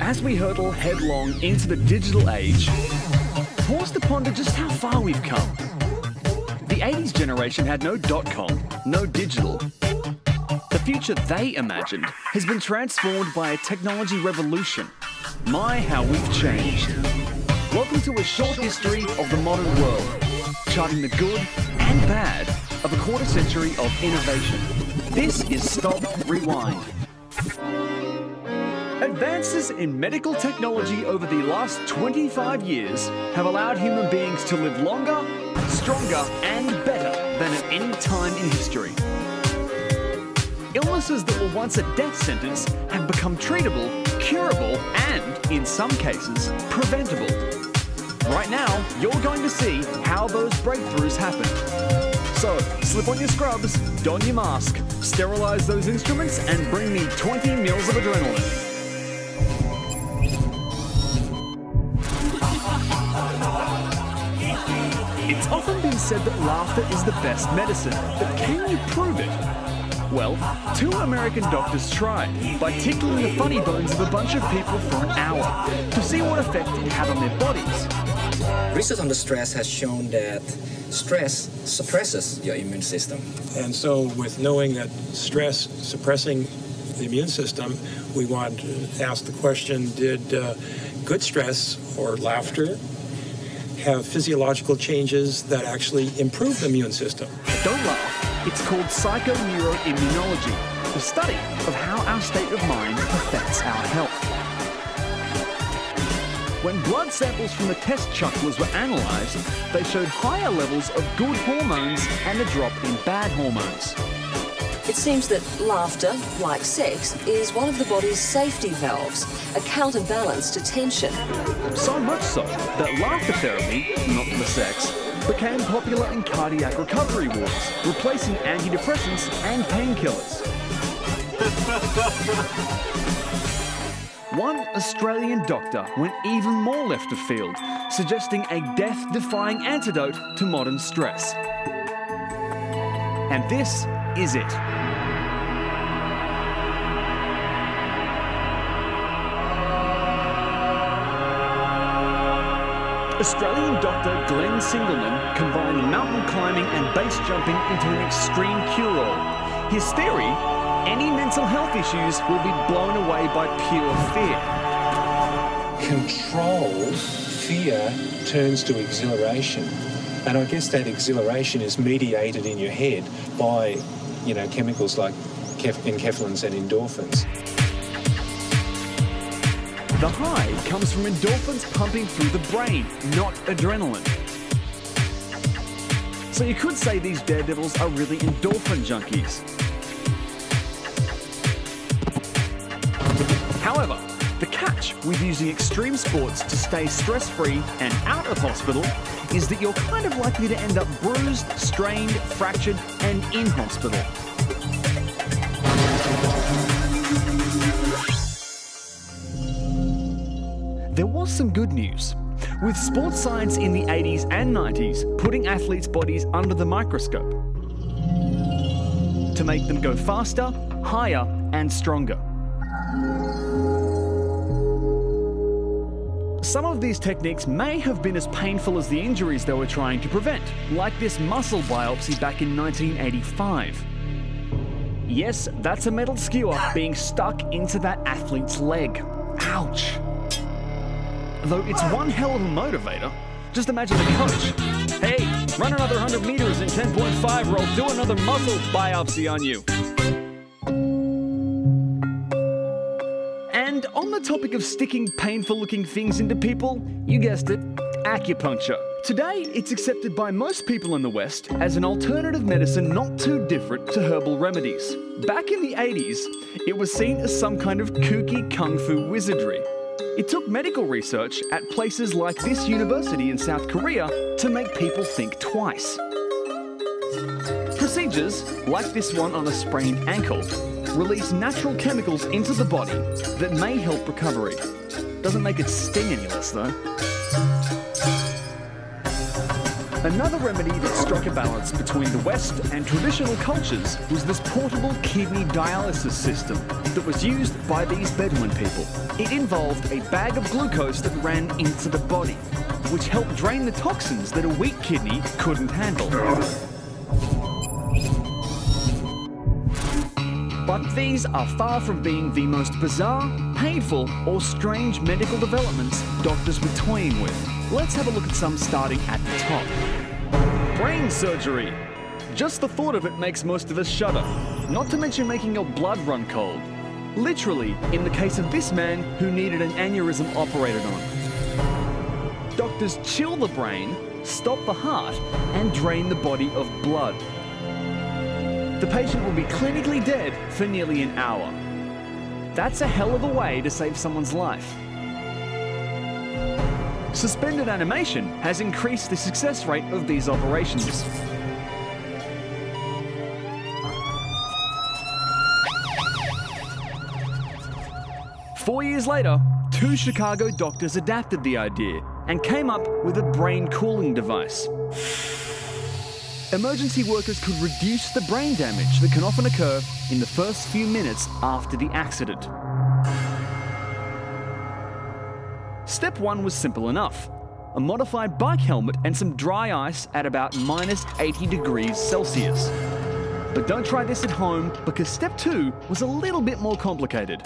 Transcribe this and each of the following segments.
As we hurtle headlong into the digital age, pause to ponder just how far we've come. The 80s generation had no dot com, no digital. The future they imagined has been transformed by a technology revolution. My, how we've changed. Welcome to a short history of the modern world, charting the good and bad a quarter century of innovation. This is Stop Rewind. Advances in medical technology over the last 25 years have allowed human beings to live longer, stronger, and better than at any time in history. Illnesses that were once a death sentence have become treatable, curable, and, in some cases, preventable. Right now, you're going to see how those breakthroughs happen. So, slip on your scrubs, don your mask, sterilize those instruments, and bring me 20 mils of adrenaline. It's often been said that laughter is the best medicine, but can you prove it? Well, two American doctors tried by tickling the funny bones of a bunch of people for an hour to see what effect it had on their bodies. Research on the stress has shown that stress suppresses your immune system. And so, with knowing that stress suppressing the immune system, we want to ask the question did uh, good stress or laughter have physiological changes that actually improve the immune system? Don't laugh. It's called psychoneuroimmunology, the study of how our state of mind affects our health. When blood samples from the test chucklers were analysed, they showed higher levels of good hormones and a drop in bad hormones. It seems that laughter, like sex, is one of the body's safety valves, a counterbalance to tension. So much so that laughter therapy, not the sex, became popular in cardiac recovery wards, replacing antidepressants and painkillers. One Australian doctor went even more left of field, suggesting a death defying antidote to modern stress. And this is it. Australian doctor Glenn Singleman combined mountain climbing and base jumping into an extreme cure-all. His theory, any mental health issues will be blown away by pure fear. Controlled fear turns to exhilaration. And I guess that exhilaration is mediated in your head by, you know, chemicals like enkephalins and endorphins. The high comes from endorphins pumping through the brain, not adrenaline. So you could say these daredevils are really endorphin junkies. With using extreme sports to stay stress-free and out of hospital is that you're kind of likely to end up bruised, strained, fractured, and in hospital. There was some good news. With sports science in the 80s and 90s putting athletes' bodies under the microscope to make them go faster, higher, and stronger. Some of these techniques may have been as painful as the injuries they were trying to prevent, like this muscle biopsy back in 1985. Yes, that's a metal skewer being stuck into that athlete's leg. Ouch. Though it's one hell of a motivator. Just imagine the coach. Hey, run another 100 meters in 10.5 or I'll do another muscle biopsy on you. Of sticking painful looking things into people, you guessed it, acupuncture. Today, it's accepted by most people in the West as an alternative medicine not too different to herbal remedies. Back in the 80s, it was seen as some kind of kooky kung fu wizardry. It took medical research at places like this university in South Korea to make people think twice. Procedures, like this one on a sprained ankle, release natural chemicals into the body that may help recovery. Doesn't make it sting any less though. Another remedy that struck a balance between the West and traditional cultures was this portable kidney dialysis system that was used by these Bedouin people. It involved a bag of glucose that ran into the body, which helped drain the toxins that a weak kidney couldn't handle. But these are far from being the most bizarre, painful, or strange medical developments doctors were toying with. Let's have a look at some starting at the top. Brain surgery. Just the thought of it makes most of us shudder, not to mention making your blood run cold. Literally, in the case of this man who needed an aneurysm operated on. Doctors chill the brain, stop the heart, and drain the body of blood. The patient will be clinically dead for nearly an hour. That's a hell of a way to save someone's life. Suspended animation has increased the success rate of these operations. Four years later, two Chicago doctors adapted the idea and came up with a brain cooling device. Emergency workers could reduce the brain damage that can often occur in the first few minutes after the accident. Step one was simple enough. A modified bike helmet and some dry ice at about minus 80 degrees Celsius. But don't try this at home because step two was a little bit more complicated.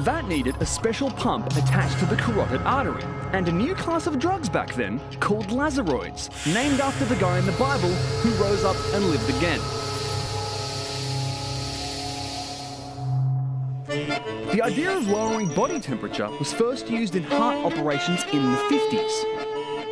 That needed a special pump attached to the carotid artery, and a new class of drugs back then called lazaroids, named after the guy in the Bible who rose up and lived again. The idea of lowering body temperature was first used in heart operations in the 50s.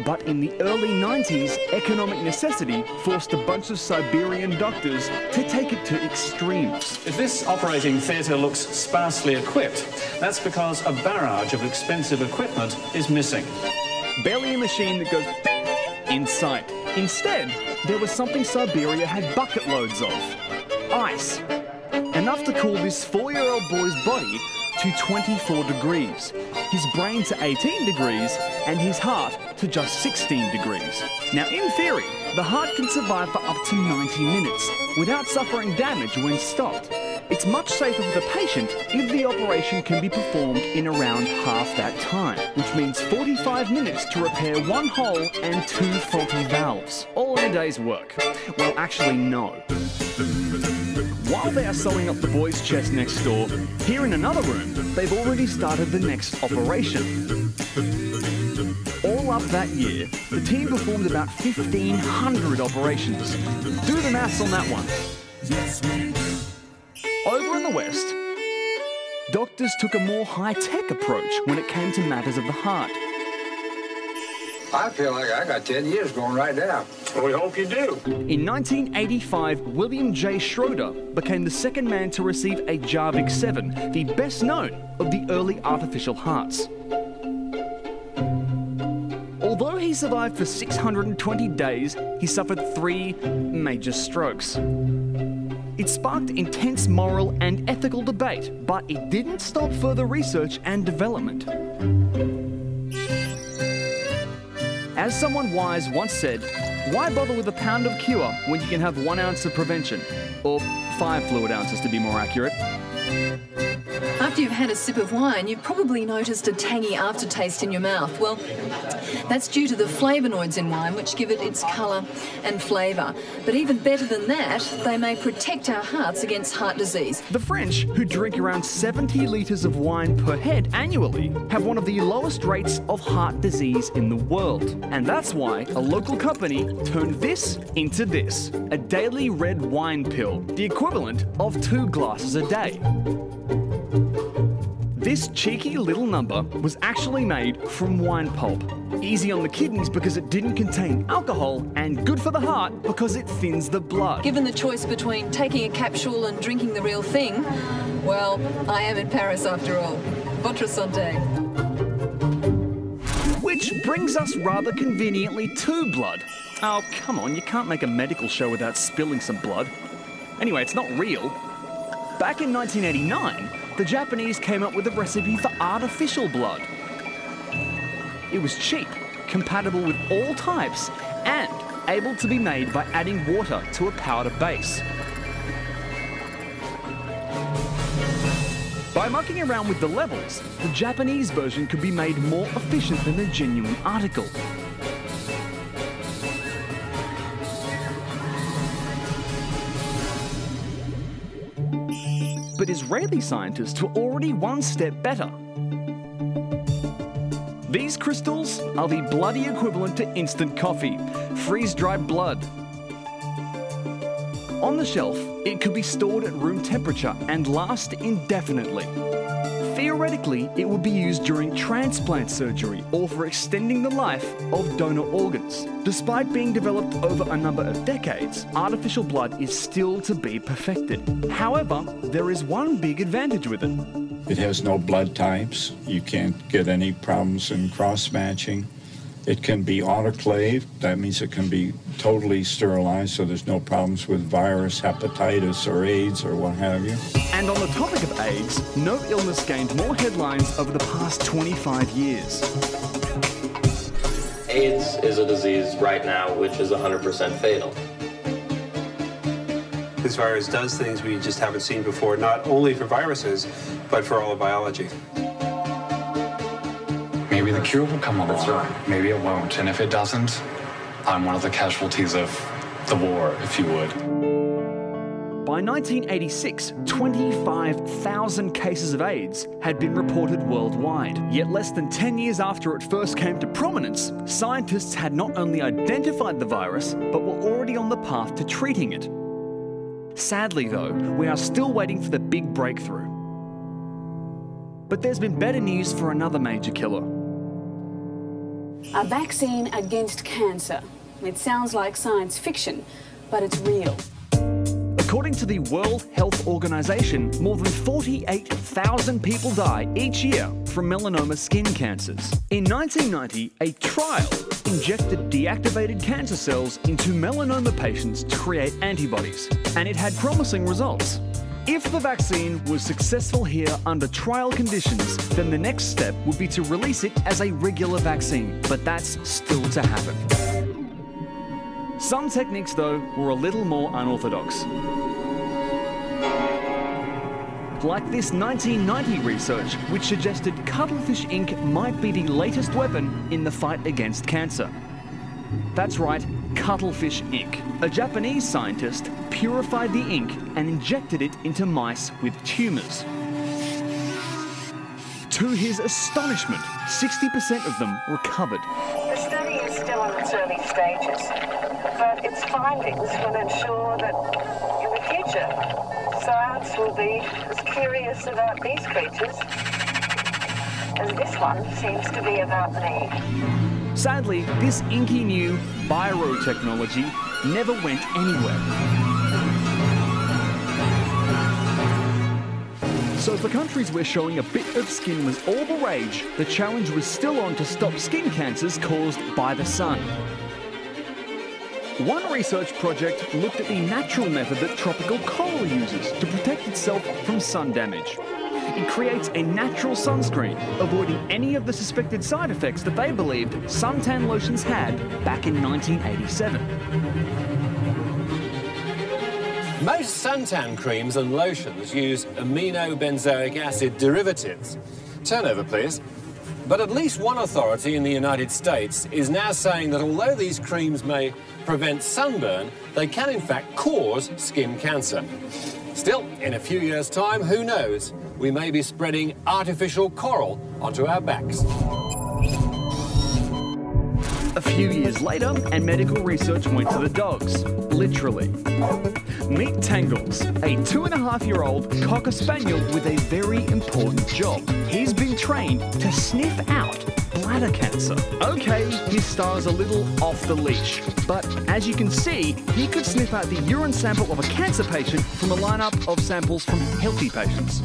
But in the early 90s, economic necessity forced a bunch of Siberian doctors to take it to extremes. If this operating theatre looks sparsely equipped, that's because a barrage of expensive equipment is missing. Barely a machine that goes in sight. Instead, there was something Siberia had bucket loads of ice. Enough to cool this four year old boy's body to 24 degrees, his brain to 18 degrees, and his heart to just 16 degrees. Now, in theory, the heart can survive for up to 90 minutes without suffering damage when stopped. It's much safer for the patient if the operation can be performed in around half that time, which means 45 minutes to repair one hole and two faulty valves, all in a day's work. Well, actually, no. While they are sewing up the boy's chest next door, here in another room, they've already started the next operation. Up that year, the team performed about 1,500 operations. Do the maths on that one. Over in the West, doctors took a more high-tech approach when it came to matters of the heart. I feel like I got 10 years going right now. We hope you do. In 1985, William J. Schroeder became the second man to receive a Jarvik 7, the best known of the early artificial hearts. Although he survived for 620 days, he suffered three major strokes. It sparked intense moral and ethical debate, but it didn't stop further research and development. As someone wise once said, why bother with a pound of cure when you can have one ounce of prevention? Or five fluid ounces to be more accurate. After you've had a sip of wine, you've probably noticed a tangy aftertaste in your mouth. Well, that's due to the flavonoids in wine, which give it its colour and flavour. But even better than that, they may protect our hearts against heart disease. The French, who drink around 70 litres of wine per head annually, have one of the lowest rates of heart disease in the world. And that's why a local company turned this into this a daily red wine pill, the equivalent of two glasses a day. This cheeky little number was actually made from wine pulp. Easy on the kidneys because it didn't contain alcohol, and good for the heart because it thins the blood. Given the choice between taking a capsule and drinking the real thing, well, I am in Paris after all. Votre santé. Which brings us rather conveniently to blood. Oh, come on, you can't make a medical show without spilling some blood. Anyway, it's not real. Back in 1989, the Japanese came up with a recipe for artificial blood. It was cheap, compatible with all types, and able to be made by adding water to a powder base. By mucking around with the levels, the Japanese version could be made more efficient than the genuine article. Israeli scientists were already one step better. These crystals are the bloody equivalent to instant coffee, freeze-dried blood. On the shelf, it could be stored at room temperature and last indefinitely. Theoretically, it would be used during transplant surgery or for extending the life of donor organs. Despite being developed over a number of decades, artificial blood is still to be perfected. However, there is one big advantage with it. It has no blood types. You can't get any problems in cross matching. It can be autoclaved. That means it can be totally sterilized, so there's no problems with virus, hepatitis, or AIDS, or what have you. And on the topic of AIDS, no illness gained more headlines over the past 25 years. AIDS is a disease right now which is 100% fatal. This virus does things we just haven't seen before, not only for viruses, but for all of biology. Maybe the cure will come along. Right. Maybe it won't. And if it doesn't, I'm one of the casualties of the war, if you would. By 1986, 25,000 cases of AIDS had been reported worldwide. Yet less than 10 years after it first came to prominence, scientists had not only identified the virus, but were already on the path to treating it. Sadly, though, we are still waiting for the big breakthrough. But there's been better news for another major killer a vaccine against cancer. It sounds like science fiction, but it's real. According to the World Health Organization, more than 48,000 people die each year from melanoma skin cancers. In 1990, a trial injected deactivated cancer cells into melanoma patients to create antibodies, and it had promising results. If the vaccine was successful here under trial conditions, then the next step would be to release it as a regular vaccine, but that's still to happen. Some techniques, though, were a little more unorthodox. Like this 1990 research, which suggested cuttlefish ink might be the latest weapon in the fight against cancer. That's right, cuttlefish ink. A Japanese scientist purified the ink and injected it into mice with tumours. To his astonishment, 60% of them recovered. The study is still in its early stages, but its findings will ensure that in the future, science will be as curious about these creatures as this one seems to be about me. Sadly, this inky new biro technology never went anywhere. So for countries where showing a bit of skin was all the rage, the challenge was still on to stop skin cancers caused by the sun. One research project looked at the natural method that tropical coral uses to protect itself from sun damage. It creates a natural sunscreen, avoiding any of the suspected side effects that they believed suntan lotions had back in 1987. Most suntan creams and lotions use amino-benzoic acid derivatives. Turnover, please. But at least one authority in the United States is now saying that although these creams may prevent sunburn, they can in fact cause skin cancer. Still, in a few years' time, who knows? We may be spreading artificial coral onto our backs. A few years later, and medical research went to the dogs. Literally. Meet Tangles, a two and a half year old Cocker Spaniel with a very important job. He's been trained to sniff out bladder cancer. Okay, his star's a little off the leash, but as you can see, he could sniff out the urine sample of a cancer patient from a lineup of samples from healthy patients.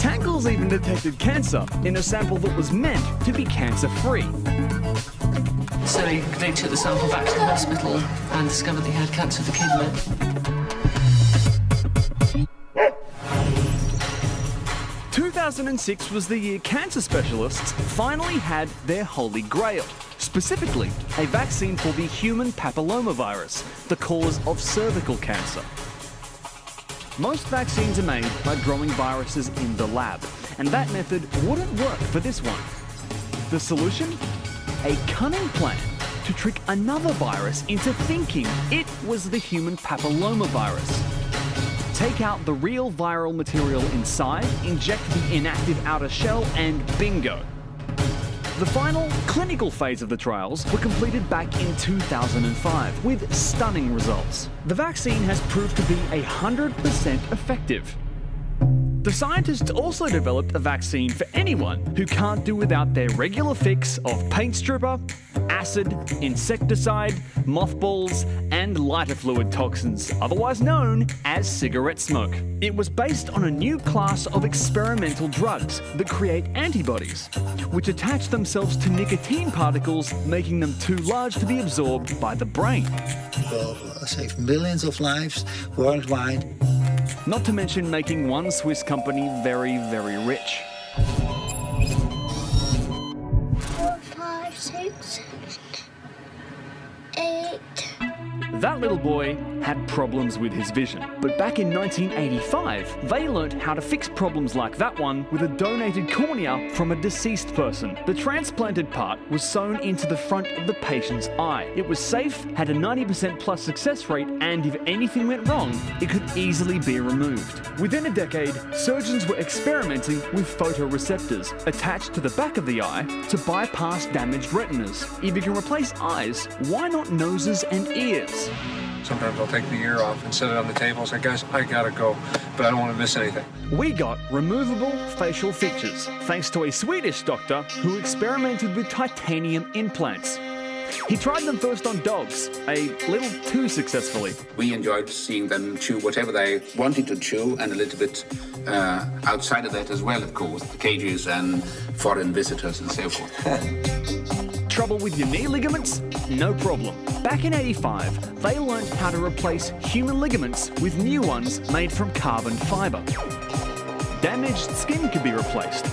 Tangles even detected cancer in a sample that was meant to be cancer-free. So they took the sample back to the hospital and discovered he had cancer of the kidney. 2006 was the year cancer specialists finally had their holy grail. Specifically, a vaccine for the human papillomavirus, the cause of cervical cancer. Most vaccines are made by growing viruses in the lab, and that method wouldn't work for this one. The solution? A cunning plan to trick another virus into thinking it was the human papillomavirus. Take out the real viral material inside, inject the inactive outer shell, and bingo. The final clinical phase of the trials were completed back in 2005 with stunning results. The vaccine has proved to be 100% effective. The scientists also developed a vaccine for anyone who can't do without their regular fix of paint stripper, acid, insecticide, mothballs, and lighter fluid toxins, otherwise known as cigarette smoke. It was based on a new class of experimental drugs that create antibodies, which attach themselves to nicotine particles, making them too large to be absorbed by the brain. Will uh, save millions of lives worldwide. Not to mention making one Swiss company very, very rich. Four, five, six, eight. That little boy had problems with his vision, but back in 1985, they learnt how to fix problems like that one with a donated cornea from a deceased person. The transplanted part was sewn into the front of the patient's eye. It was safe, had a 90% plus success rate, and if anything went wrong, it could easily be removed. Within a decade, surgeons were experimenting with photoreceptors attached to the back of the eye to bypass damaged retinas. If you can replace eyes, why not noses and ears? Sometimes I'll take the ear off and set it on the table and say, guys, I gotta go, but I don't want to miss anything. We got removable facial features thanks to a Swedish doctor who experimented with titanium implants. He tried them first on dogs, a little too successfully. We enjoyed seeing them chew whatever they wanted to chew and a little bit uh, outside of that as well, of course, the cages and foreign visitors and so forth. Trouble with your knee ligaments? No problem. Back in 85, they learned how to replace human ligaments with new ones made from carbon fibre. Damaged skin could be replaced.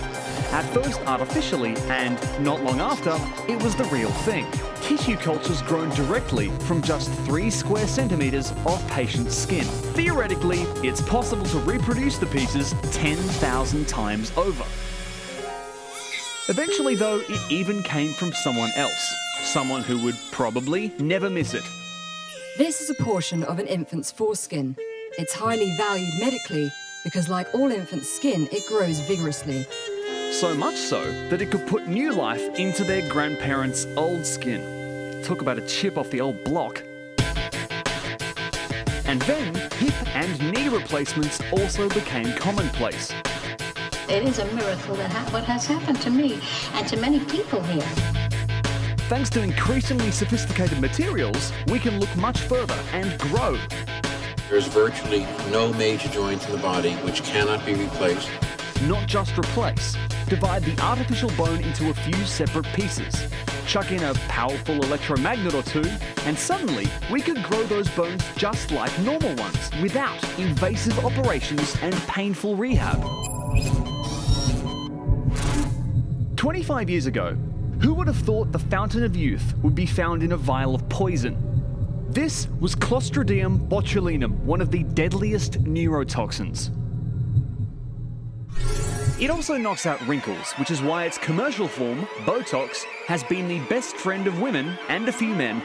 At first artificially, and not long after, it was the real thing. Tissue cultures grown directly from just 3 square centimetres of patient's skin. Theoretically, it's possible to reproduce the pieces 10,000 times over. Eventually, though, it even came from someone else. Someone who would probably never miss it. This is a portion of an infant's foreskin. It's highly valued medically because, like all infant skin, it grows vigorously. So much so that it could put new life into their grandparents' old skin. Talk about a chip off the old block. And then, hip and knee replacements also became commonplace. It is a miracle that ha- what has happened to me and to many people here. Thanks to increasingly sophisticated materials, we can look much further and grow. There's virtually no major joint in the body which cannot be replaced. Not just replace, divide the artificial bone into a few separate pieces. Chuck in a powerful electromagnet or two, and suddenly we could grow those bones just like normal ones without invasive operations and painful rehab. 25 years ago, who would have thought the fountain of youth would be found in a vial of poison? This was Clostridium botulinum, one of the deadliest neurotoxins. It also knocks out wrinkles, which is why its commercial form, Botox, has been the best friend of women and a few men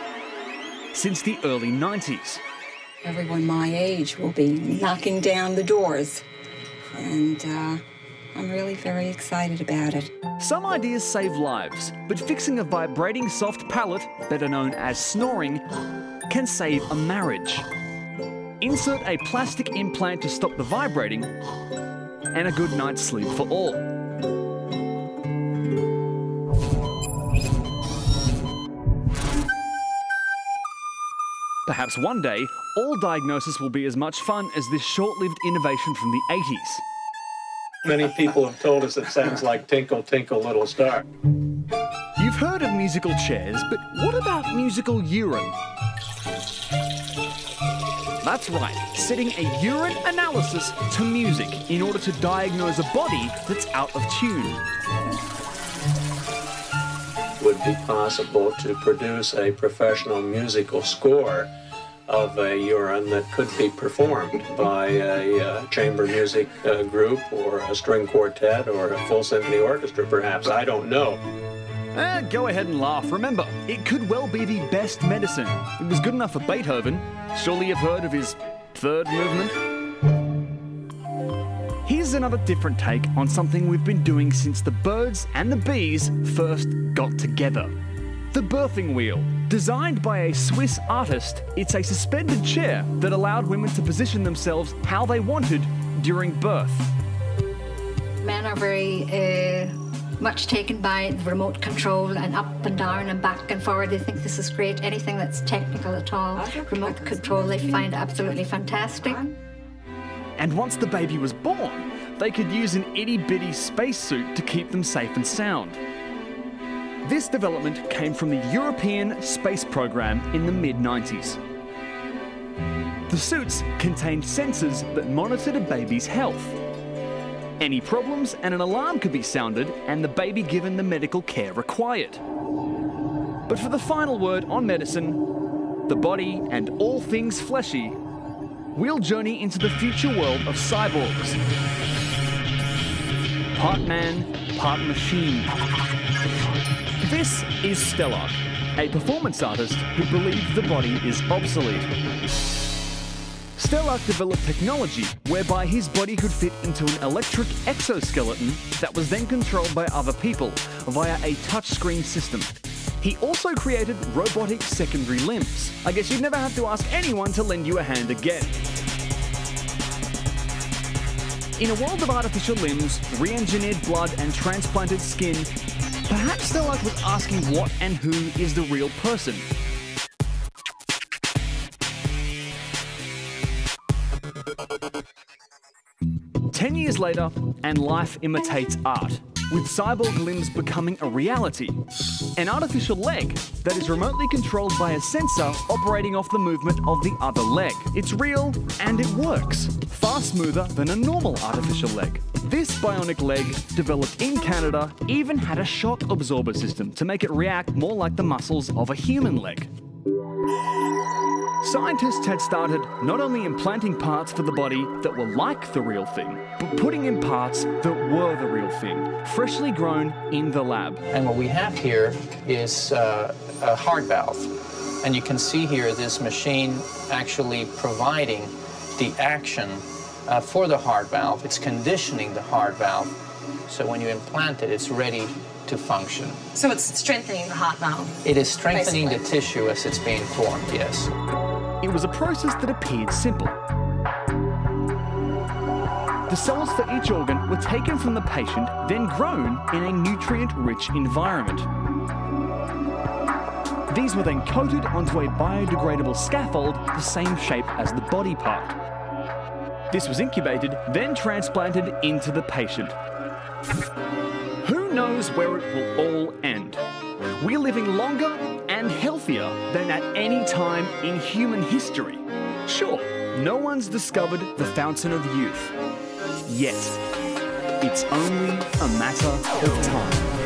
since the early 90s. Everyone my age will be knocking down the doors. And uh, I'm really very excited about it. Some ideas save lives, but fixing a vibrating soft palate, better known as snoring, can save a marriage. Insert a plastic implant to stop the vibrating, and a good night's sleep for all. Perhaps one day, all diagnosis will be as much fun as this short lived innovation from the 80s. Many people have told us it sounds like Tinkle Tinkle Little Star. You've heard of musical chairs, but what about musical urine? That's right, setting a urine analysis to music in order to diagnose a body that's out of tune. Would be possible to produce a professional musical score of a urine that could be performed by a uh, chamber music uh, group or a string quartet or a full symphony orchestra, perhaps. I don't know. Eh, go ahead and laugh. Remember, it could well be the best medicine. It was good enough for Beethoven. Surely you've heard of his third movement? Here's another different take on something we've been doing since the birds and the bees first got together. The birthing wheel. Designed by a Swiss artist, it's a suspended chair that allowed women to position themselves how they wanted during birth. Men are very uh, much taken by the remote control and up and down and back and forward. They think this is great. Anything that's technical at all, remote control, they find absolutely fantastic. And once the baby was born, they could use an itty bitty spacesuit to keep them safe and sound. This development came from the European Space Program in the mid 90s. The suits contained sensors that monitored a baby's health. Any problems and an alarm could be sounded and the baby given the medical care required. But for the final word on medicine, the body and all things fleshy, we'll journey into the future world of cyborgs. Part man, part machine. This is Stelarc, a performance artist who believes the body is obsolete. Stelarc developed technology whereby his body could fit into an electric exoskeleton that was then controlled by other people via a touchscreen system. He also created robotic secondary limbs. I guess you'd never have to ask anyone to lend you a hand again. In a world of artificial limbs, re-engineered blood and transplanted skin, perhaps Stelarc was asking what and who is the real person. Ten years later, and life imitates art, with cyborg limbs becoming a reality. An artificial leg that is remotely controlled by a sensor operating off the movement of the other leg. It's real and it works, far smoother than a normal artificial leg. This bionic leg, developed in Canada, even had a shock absorber system to make it react more like the muscles of a human leg. Scientists had started not only implanting parts for the body that were like the real thing, but putting in parts that were the real thing, freshly grown in the lab. And what we have here is uh, a heart valve. And you can see here this machine actually providing the action uh, for the heart valve. It's conditioning the heart valve. So when you implant it, it's ready to function. So it's strengthening the heart valve. It is strengthening Basically. the tissue as it's being formed, yes. It was a process that appeared simple. The cells for each organ were taken from the patient, then grown in a nutrient-rich environment. These were then coated onto a biodegradable scaffold the same shape as the body part. This was incubated, then transplanted into the patient. Who knows where it will all end? We're living longer and healthier than at any time in human history. Sure, no one's discovered the fountain of youth. Yet. It's only a matter of time.